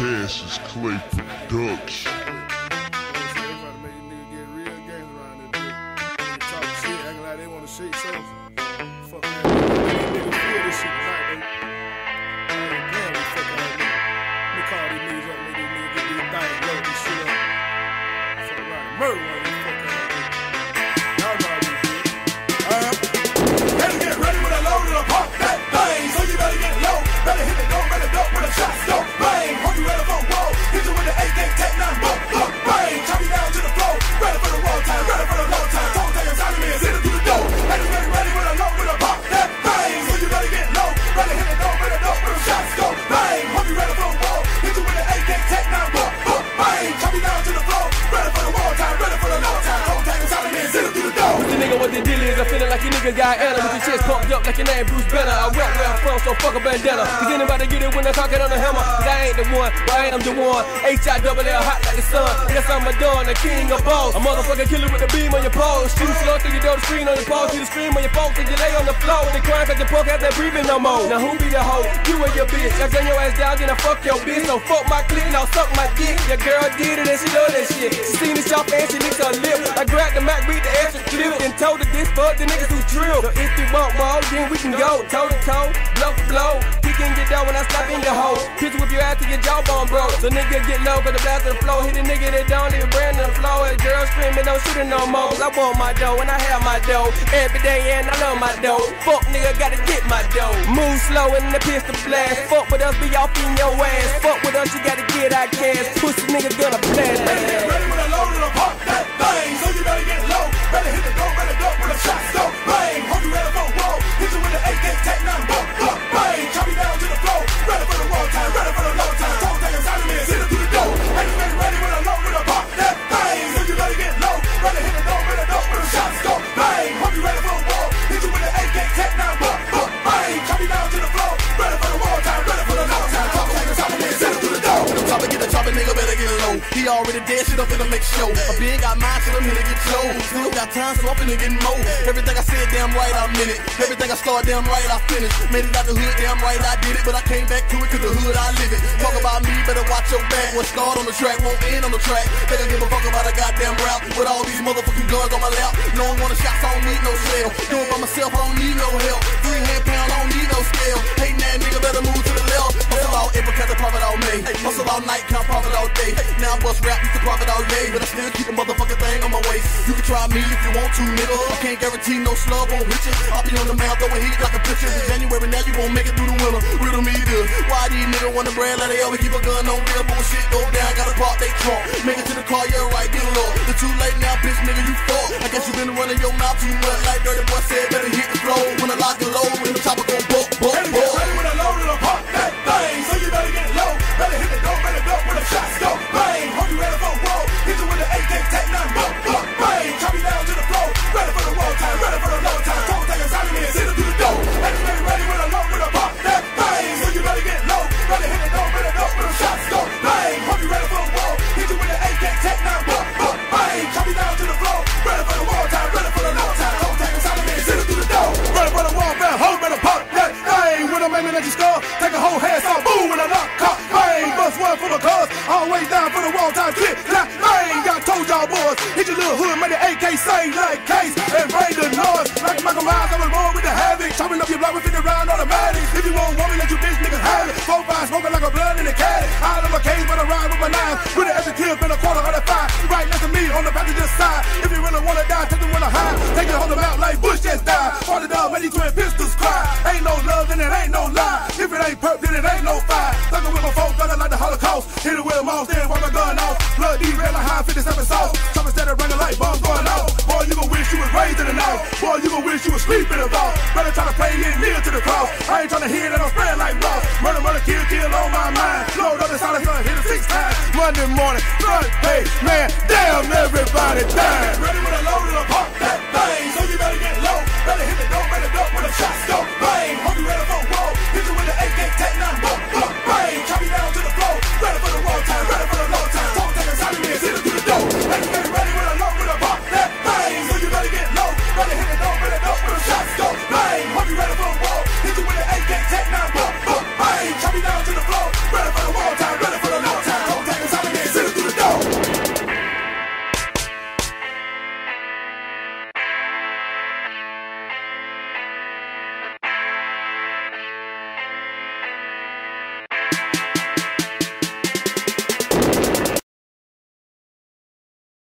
Cassius Clay Production. Everybody make a nigga get real gangs around this bitch. Nigga talk shit, acting like they wanna shake something. Fuck that. Nigga feel this shit tonight, they. I ain't playing with fuck ass nigga. Let me call these niggas up, make these niggas get these things, blow this shit up. Fuck around, murder one of these fuck ass niggas. Y'all know how we do it. Uh, Better hit the dope with a shot. Like you niggas got Anna With your chest pumped up like your name Bruce Banner. I rap where I'm from, so fuck a bandana Cause anybody get it when I'm talking on the hammer? Cause I ain't the one, but I am the one. H-I-double-L hot like the sun. Yes, I'm a dawn, the king of balls. A motherfucking killer with the beam on your pole Shoot slow through your throw the screen on your pole See the scream on your phone till you lay on the floor. They crying cause your punk ass ain't breathing no more. Now who be the hoe? You and your bitch. I gun your ass down, then I fuck your bitch. So fuck my clique, now suck my dick. Your girl did it and she know that shit. She seen shop and she licked her lip. I grabbed the Mac, beat the extra clip and told her this fuck the niggas who drill. So if you want more, then we can go Toe to toe, blow for blow. Kick in your dough when I slap in your hole. Pitch whip your ass to your jawbone, bro So nigga get low, cause the blast of the flow Hit a nigga that don't leave a brand on the floor. And girl screaming, don't shoot it no more. Cause I want my dough and I have my dough. Every day and I love my dough. Fuck nigga, gotta get my dough. Move slow and the pistol blast. Fuck with us, be off in your ass. Fuck with us, you gotta get our cash Pussy nigga gonna blast boom, bang. Chop down to the floor. Ready for the roll time, ready for the low time. Don't take inside and send it through the door. Get the chopper, nigga better get low. He already dead, shit, I'm finna make show. A big got mine, shit, I'm finna get show. Still got time, so I'm finna get more. Everything I said, damn right, I meant it. Everything I started, damn right, I finished. Made it out the hood, damn right, I did it. But I came back to it, cause the hood, I it. Me, better watch your back. What's start on the track, won't end on the track. Don't give a fuck about a goddamn route. With all these motherfucking guns on my lap. No one wanna shots, I don't need no shell. Do it by myself, I don't need no help. Three hand pound, I don't need no scale. Hating that nigga, better move to the left. Hustle all cut the profit all May. Hustle all night, count profit all day. Now I bust rap, used to profit all day. But I still keep a motherfucking thing on my waist. You can try me if you want to, nigga. I can't guarantee no won't hit you. I'll be on the mouth throwing heat like a pitcher. In January, now you won't make it through the winter. Riddle me this. Why these niggas wanna brand like they always keep a gun on real bullshit? Go down, gotta park they trunk. Make it to the car, yeah, right, get low. The too late now, bitch, nigga, you fuck. I guess you been running your mouth too much. Like Dirty Boy said, skull, take a whole head off. Boom, when I knock, cock, bang. Bust one for the cause. Always down for the wall time. Click, clap, bang. Got told y'all boys. Hit your little hood, make the AK sing like case. And bring the noise. Like Michael Myers, I was born with the havoc. Chopping up your block with 50 round automatics. If you won't want me, let you bitch niggas have it. Four five smoking like a blood in a caddy. Out of my cage, but I ride with my knife. With an extra kill, been a quarter of the five. Right next to me on the passenger side. If you really wanna die, take I high. Take it on the mount like Bush just died. Party dog, many twin gon' wish you was sleeping in the vault. Better try to play it near to the cross. I ain't tryna hear that I'm spraying like boss. Murder, murder, kill, kill on my mind. Load up the solid gun, hit it six times. Monday morning, front page, man, damn everybody dying.